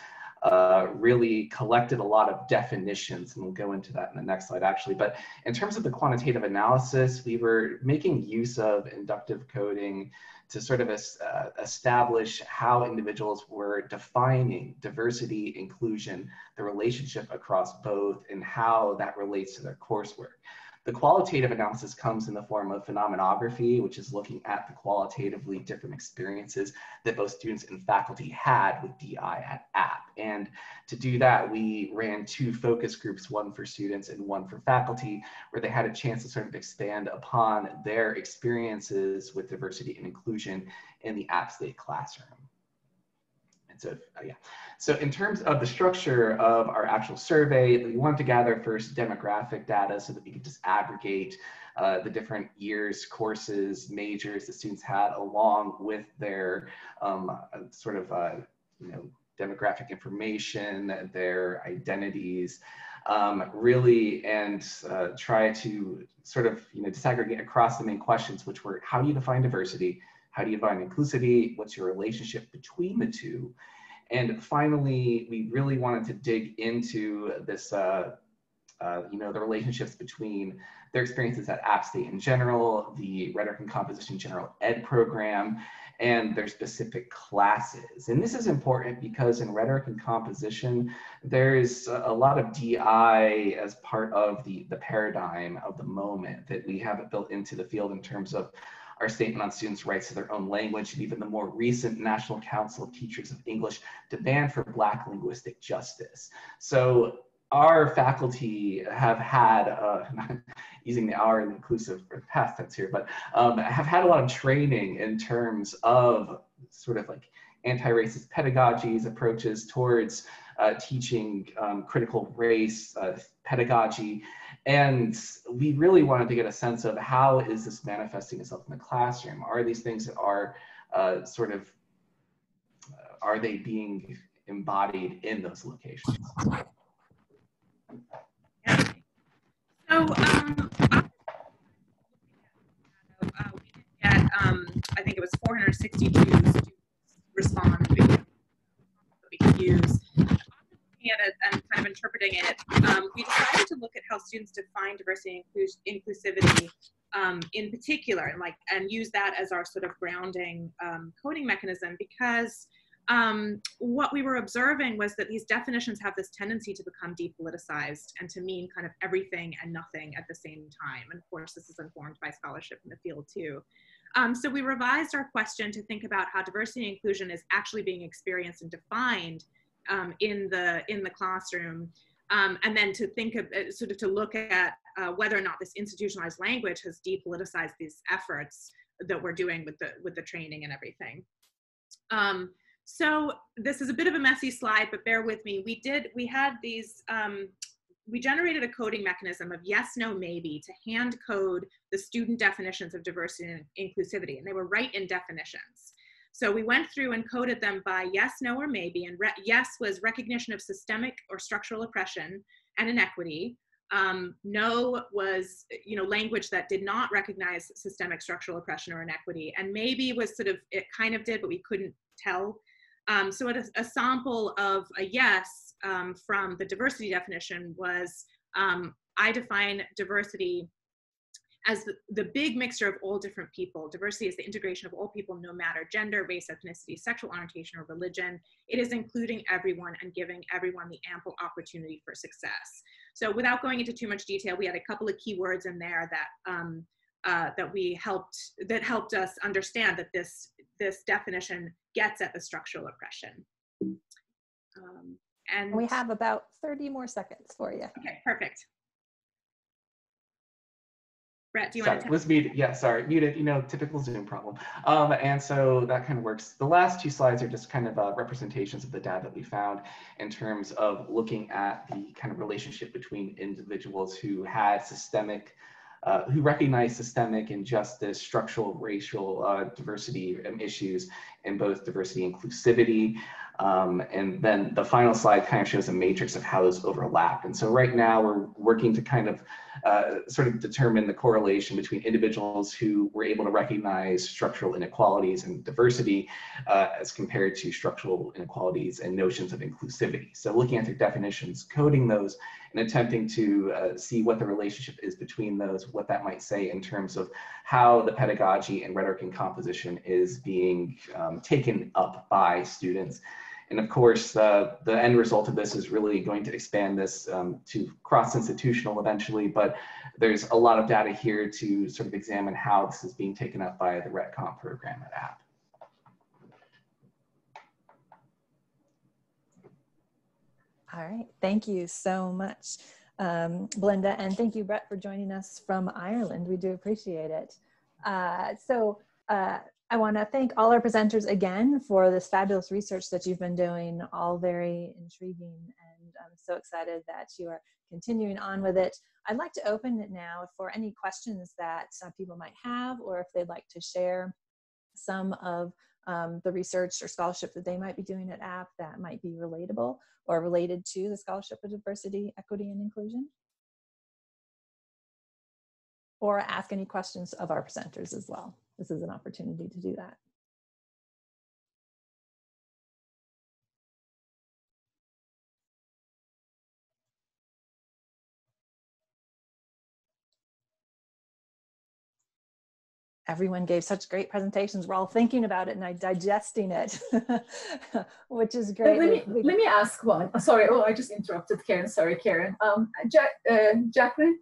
uh, really collected a lot of definitions, and we'll go into that in the next slide actually. But in terms of the quantitative analysis, we were making use of inductive coding to sort of uh, establish how individuals were defining diversity, inclusion, the relationship across both, and how that relates to their coursework. The qualitative analysis comes in the form of phenomenography, which is looking at the qualitatively different experiences that both students and faculty had with DI at app. And to do that, we ran two focus groups, one for students and one for faculty, where they had a chance to sort of expand upon their experiences with diversity and inclusion in the App State classroom. So, uh, yeah. So in terms of the structure of our actual survey, we wanted to gather first demographic data so that we could just aggregate uh, the different years, courses, majors the students had along with their um, sort of, uh, you know, demographic information, their identities, um, really, and uh, try to sort of, you know, disaggregate across the main questions, which were how do you define diversity? How do you define inclusivity? What's your relationship between the two? And finally, we really wanted to dig into this, uh, uh, you know, the relationships between their experiences at App State in general, the Rhetoric and Composition General Ed program, and their specific classes. And this is important because in Rhetoric and Composition, there's a lot of DI as part of the, the paradigm of the moment that we have it built into the field in terms of our statement on students' rights to their own language, and even the more recent National Council of Teachers of English demand for Black linguistic justice. So our faculty have had, uh, using the our inclusive or past tense here, but um, have had a lot of training in terms of sort of like anti-racist pedagogies, approaches towards uh, teaching um, critical race uh, pedagogy, and we really wanted to get a sense of how is this manifesting itself in the classroom? Are these things that are uh, sort of, uh, are they being embodied in those locations? So um, uh, we did get, um, I think it was 462 students respond we use looking at it and kind of interpreting it, um, we decided to look at how students define diversity and inclusivity um, in particular, and like and use that as our sort of grounding um, coding mechanism because um, what we were observing was that these definitions have this tendency to become depoliticized and to mean kind of everything and nothing at the same time. And of course, this is informed by scholarship in the field too. Um, so we revised our question to think about how diversity and inclusion is actually being experienced and defined um, in the in the classroom, um, and then to think of uh, sort of to look at uh, whether or not this institutionalized language has depoliticized these efforts that we're doing with the with the training and everything. Um, so this is a bit of a messy slide, but bear with me. We did we had these. Um, we generated a coding mechanism of yes, no, maybe to hand code the student definitions of diversity and inclusivity, and they were right in definitions. So we went through and coded them by yes, no, or maybe. And yes was recognition of systemic or structural oppression and inequity. Um, no was, you know, language that did not recognize systemic structural oppression or inequity. And maybe was sort of, it kind of did, but we couldn't tell. Um, so a, a, sample of a yes um, from the diversity definition was, um, I define diversity as the, the big mixture of all different people. Diversity is the integration of all people, no matter gender, race, ethnicity, sexual orientation, or religion. It is including everyone and giving everyone the ample opportunity for success. So without going into too much detail, we had a couple of keywords in there that um, uh, that we helped that helped us understand that this this definition gets at the structural oppression. Um, and we have about 30 more seconds for you. Okay, perfect. Brett, do you sorry, want to? was muted. Yeah, sorry, muted. You know, typical Zoom problem. Um, and so that kind of works. The last two slides are just kind of uh, representations of the data that we found in terms of looking at the kind of relationship between individuals who had systemic uh, who recognize systemic injustice, structural racial uh, diversity um, issues, in both diversity inclusivity. Um, and then the final slide kind of shows a matrix of how those overlap. And so right now we're working to kind of uh, sort of determine the correlation between individuals who were able to recognize structural inequalities and diversity uh, as compared to structural inequalities and notions of inclusivity. So looking at their definitions, coding those, and attempting to uh, see what the relationship is between those, what that might say in terms of how the pedagogy and rhetoric and composition is being um, taken up by students. And of course, uh, the end result of this is really going to expand this um, to cross-institutional eventually, but there's a lot of data here to sort of examine how this is being taken up by the RhetComp program at App. All right, thank you so much, um, Belinda, and thank you, Brett, for joining us from Ireland. We do appreciate it. Uh, so uh, I want to thank all our presenters again for this fabulous research that you've been doing, all very intriguing, and I'm so excited that you are continuing on with it. I'd like to open it now for any questions that uh, people might have, or if they'd like to share some of um, the research or scholarship that they might be doing at App that might be relatable or related to the Scholarship of Diversity, Equity, and Inclusion. Or ask any questions of our presenters as well this is an opportunity to do that. Everyone gave such great presentations. We're all thinking about it and I digesting it, which is great. Let me, let me ask one. Sorry, oh, I just interrupted Karen. Sorry, Karen. Um, Jack, uh, Jacqueline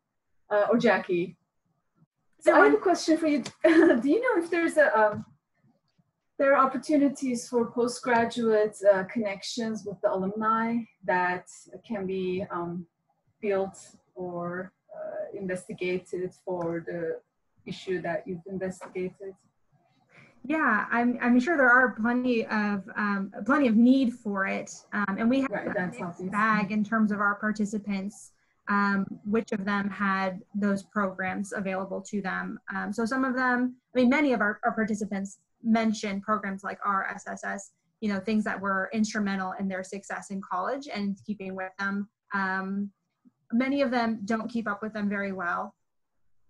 uh, or Jackie, so I have a question for you. Do you know if there's a um, there are opportunities for postgraduate uh, connections with the alumni that can be um, built or uh, investigated for the issue that you've investigated? Yeah, I'm, I'm sure there are plenty of um, plenty of need for it, um, and we have right, a bag in terms of our participants um, which of them had those programs available to them. Um, so some of them, I mean, many of our, our participants mentioned programs like RSSS, you know, things that were instrumental in their success in college and keeping with them. Um, many of them don't keep up with them very well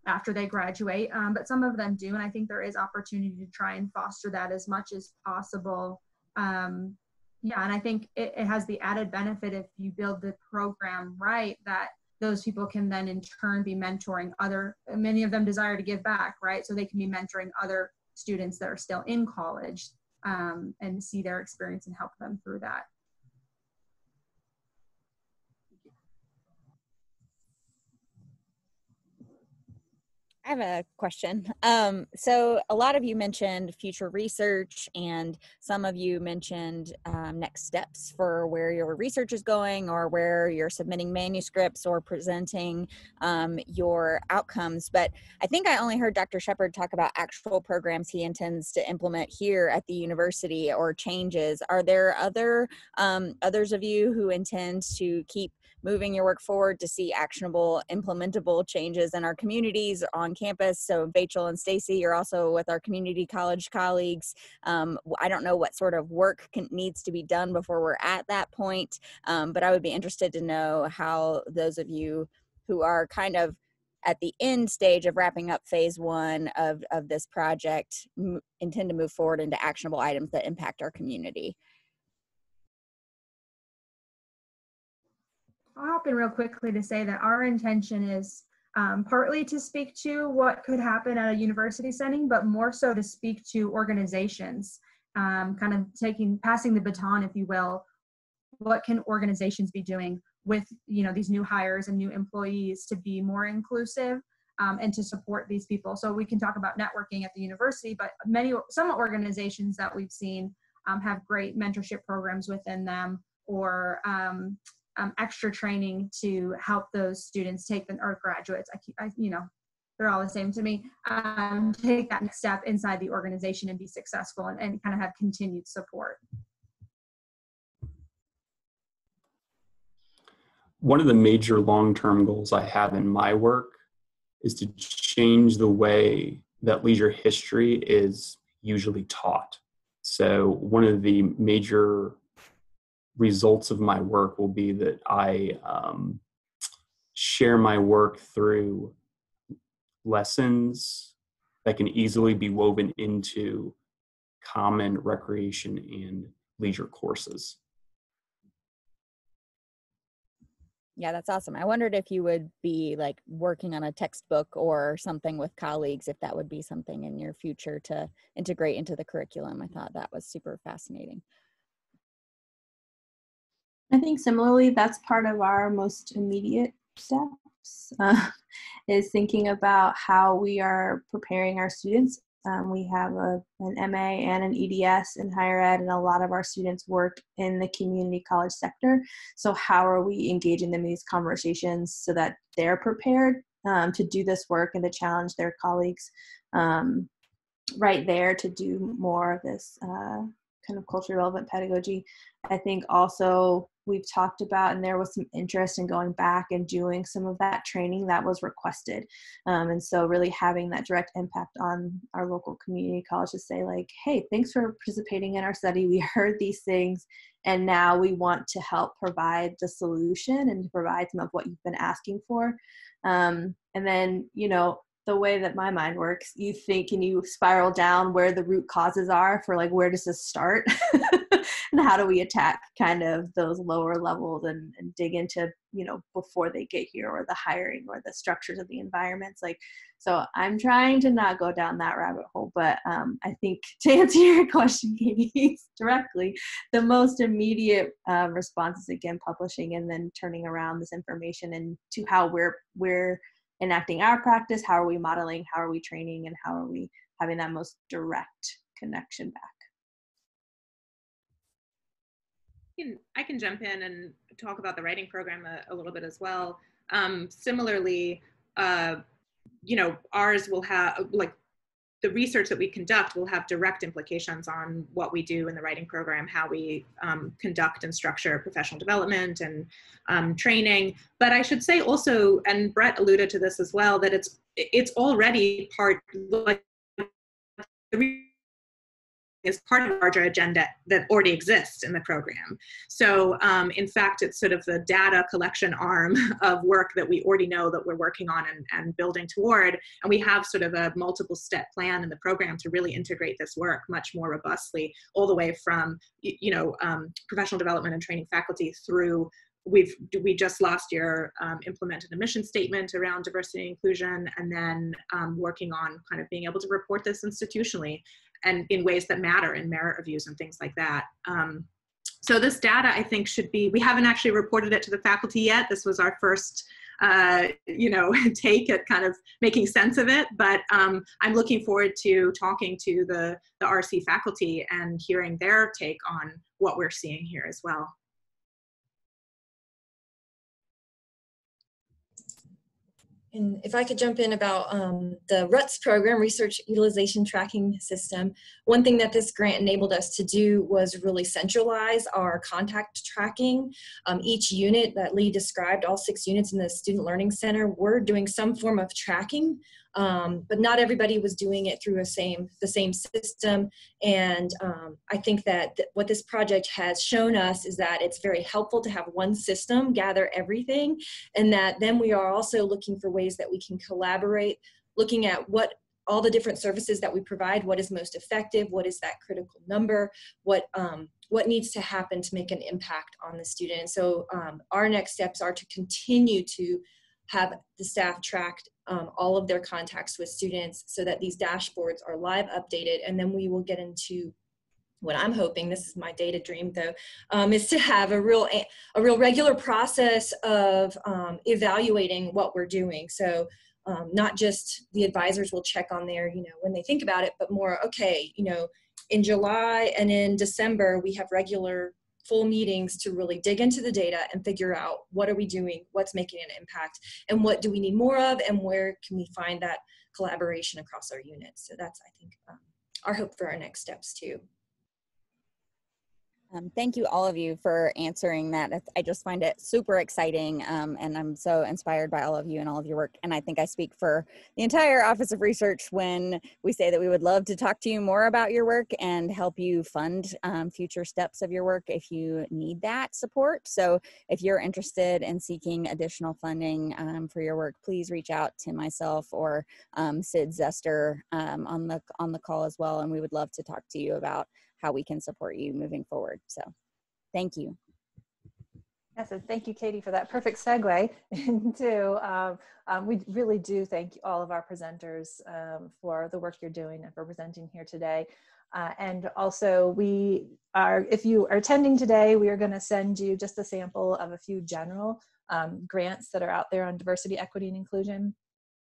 after they graduate, um, but some of them do. And I think there is opportunity to try and foster that as much as possible. Um, yeah, and I think it, it has the added benefit if you build the program right that those people can then in turn be mentoring other many of them desire to give back right so they can be mentoring other students that are still in college um, and see their experience and help them through that I have a question. Um, so, a lot of you mentioned future research, and some of you mentioned um, next steps for where your research is going, or where you're submitting manuscripts or presenting um, your outcomes. But I think I only heard Dr. Shepard talk about actual programs he intends to implement here at the university or changes. Are there other um, others of you who intend to keep moving your work forward to see actionable, implementable changes in our communities on campus. So Rachel and Stacy, you're also with our community college colleagues. Um, I don't know what sort of work can, needs to be done before we're at that point, um, but I would be interested to know how those of you who are kind of at the end stage of wrapping up phase one of, of this project intend to move forward into actionable items that impact our community. I'll hop in real quickly to say that our intention is um, partly to speak to what could happen at a university setting, but more so to speak to organizations, um, kind of taking, passing the baton, if you will. What can organizations be doing with, you know, these new hires and new employees to be more inclusive um, and to support these people? So we can talk about networking at the university, but many, some organizations that we've seen um, have great mentorship programs within them or um, um, extra training to help those students take the or graduates. I, I you know, they're all the same to me. Um, take that step inside the organization and be successful and, and kind of have continued support. One of the major long-term goals I have in my work is to change the way that leisure history is usually taught. So one of the major results of my work will be that I um, share my work through lessons that can easily be woven into common recreation and leisure courses. Yeah, that's awesome. I wondered if you would be like working on a textbook or something with colleagues, if that would be something in your future to integrate into the curriculum. I thought that was super fascinating. I think similarly, that's part of our most immediate steps uh, is thinking about how we are preparing our students. Um, we have a, an MA and an EDS in higher ed, and a lot of our students work in the community college sector. So, how are we engaging them in these conversations so that they're prepared um, to do this work and to challenge their colleagues um, right there to do more of this uh, kind of culturally relevant pedagogy? I think also we've talked about, and there was some interest in going back and doing some of that training that was requested. Um, and so, really having that direct impact on our local community college to say, like, hey, thanks for participating in our study. We heard these things, and now we want to help provide the solution and to provide some of what you've been asking for. Um, and then, you know, the way that my mind works, you think and you spiral down where the root causes are for like where does this start and how do we attack kind of those lower levels and, and dig into you know before they get here or the hiring or the structures of the environments? Like so i'm trying to not go down that rabbit hole but um, i think to answer your question katie directly the most immediate uh, response is again publishing and then turning around this information and to how we're we're enacting our practice how are we modeling how are we training and how are we having that most direct connection back can, I can jump in and talk about the writing program a, a little bit as well. Um, similarly, uh, you know, ours will have like the research that we conduct will have direct implications on what we do in the writing program, how we um, conduct and structure professional development and um, training. But I should say also, and Brett alluded to this as well, that it's it's already part like the is part of a larger agenda that already exists in the program. So um, in fact, it's sort of the data collection arm of work that we already know that we're working on and, and building toward. And we have sort of a multiple step plan in the program to really integrate this work much more robustly, all the way from, you know, um, professional development and training faculty through we've we just last year um, implemented a mission statement around diversity and inclusion and then um, working on kind of being able to report this institutionally and in ways that matter in merit reviews and things like that. Um, so this data, I think, should be, we haven't actually reported it to the faculty yet. This was our first, uh, you know, take at kind of making sense of it. But um, I'm looking forward to talking to the, the RC faculty and hearing their take on what we're seeing here as well. And if I could jump in about um, the RUTS program, Research Utilization Tracking System, one thing that this grant enabled us to do was really centralize our contact tracking. Um, each unit that Lee described, all six units in the Student Learning Center, were doing some form of tracking um, but not everybody was doing it through same the same system. And um, i think that th- what this project has shown us is that it's very helpful to have one system gather everything and that then we are also looking for ways that we can collaborate looking at what all the different services that we provide what is most effective what is that critical number what um, what needs to happen to make an impact on the student. And so um, our next steps are to continue to have the staff tracked um, all of their contacts with students so that these dashboards are live updated and then we will get into what I'm hoping, this is my data dream though, um, is to have a real, a real regular process of um, evaluating what we're doing. So um, not just the advisors will check on there, you know, when they think about it, but more, okay, you know, in July and in December, we have regular full meetings to really dig into the data and figure out what are we doing, what's making an impact, and what do we need more of, and where can we find that collaboration across our units. So that's, I think, um, our hope for our next steps too. Um, thank you all of you for answering that. I just find it super exciting um, and I'm so inspired by all of you and all of your work. And I think I speak for the entire Office of Research when we say that we would love to talk to you more about your work and help you fund um, future steps of your work if you need that support. So if you're interested in seeking additional funding um, for your work, please reach out to myself or um, Sid Zester um, on, the, on the call as well. And we would love to talk to you about how we can support you moving forward. So thank you. Yes, and thank you, Katie, for that perfect segue into, um, um, we really do thank all of our presenters um, for the work you're doing and for presenting here today. Uh, and also we are, if you are attending today, we are gonna send you just a sample of a few general um, grants that are out there on diversity, equity, and inclusion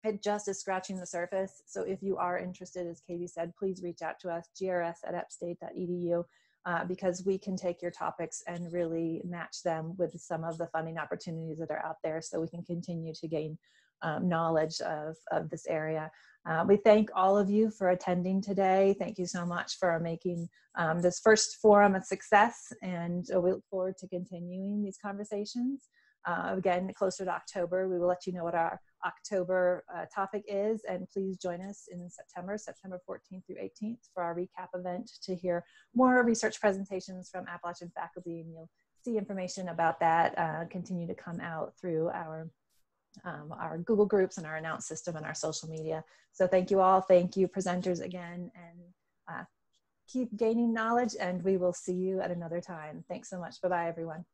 it just is scratching the surface. So if you are interested, as Katie said, please reach out to us, grs at appstate.edu, uh, because we can take your topics and really match them with some of the funding opportunities that are out there so we can continue to gain um, knowledge of, of this area. Uh, we thank all of you for attending today. Thank you so much for making um, this first forum a success, and we look forward to continuing these conversations. Uh, again, closer to October, we will let you know what our October uh, topic is, and please join us in September, September 14th through 18th for our recap event to hear more research presentations from Appalachian faculty, and you'll see information about that uh, continue to come out through our um, our Google groups and our announce system and our social media. So thank you all. Thank you presenters again and uh, keep gaining knowledge and we will see you at another time. Thanks so much. Bye-bye everyone.